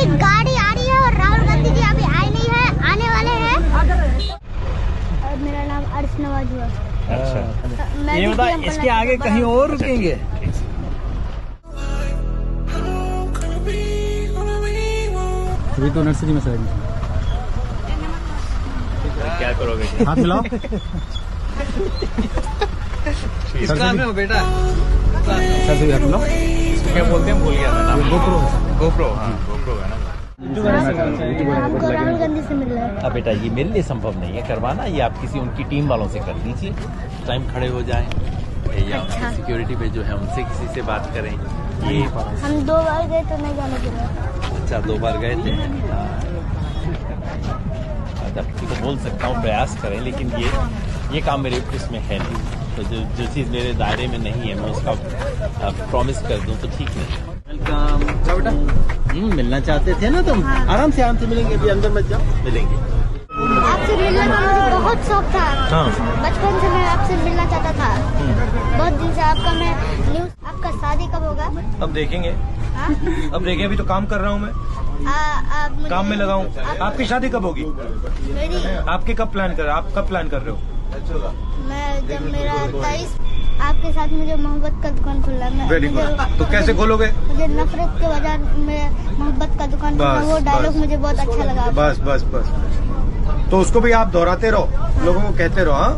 अभी गाड़ी आ रही है और राहुल गांधी जी अभी आए नहीं है आने वाले हैं। और मेरा नाम अर्श नवाज़ हुआ। अच्छा। मैं ये बता इसके आगे कहीं और रुकेंगे? अभी तो नर्सरी में सर क्या करोगे? हाथ मिलाओ। किसमें हो बेटा? सर से भी हाथ मिलाओ। क्या बोलते हैं? भूल गया था नाम गोप्रो गोप्रो हाँ गोप्रो है ना हमको राहुल गांधी से मिल है अब बेटा ये मेरे लिए संभव नहीं है करवाना ये आप किसी उनकी टीम वालों से कर लीजिए टाइम खड़े हो जाए या अच्छा। सिक्योरिटी पे जो है उनसे किसी से बात करें। ये हम दो बार गए तो नहीं जाने रहे अच्छा दो बार गए थे? अच्छा किसी को बोल सकता हूँ प्रयास करें लेकिन ये ये काम मेरे इसमें है नहीं। तो जो जो चीज़ मेरे दायरे में नहीं है मैं उसका प्रॉमिस कर दूँ तो ठीक नहीं। वेलकम क्या बेटा। हम्म, मिलना चाहते थे ना तुम? आराम से आराम से मिलेंगे अभी अंदर मत जाओ। मिलेंगे। आपसे मिलने का मुझे बहुत शौक था। हाँ। बचपन से मैं आपसे मिलना चाहता था। बहुत दिन से आपका मैं न्यूज़ आपका शादी कब होगा? अब देखेंगे। हाँ? अब देखें अभी तो काम कर रहा हूँ मैं। आ, आप मुझे- काम में लगा हूँ। आप- आपकी शादी कब होगी? आपके कब प्लान कर आप कब प्लान कर रहे हो? मैं जब मेरा तेईस आपके साथ मुझे मोहब्बत का दुकान खुला है। वेरी गुड तो कैसे खोलोगे? मुझे नफरत के बाज़ार में मोहब्बत का दुकान खुला वो डायलॉग मुझे बहुत अच्छा लगा। बस बस बस। तो उसको भी आप दोहराते रहो। लोगों को कहते रहो हाँ?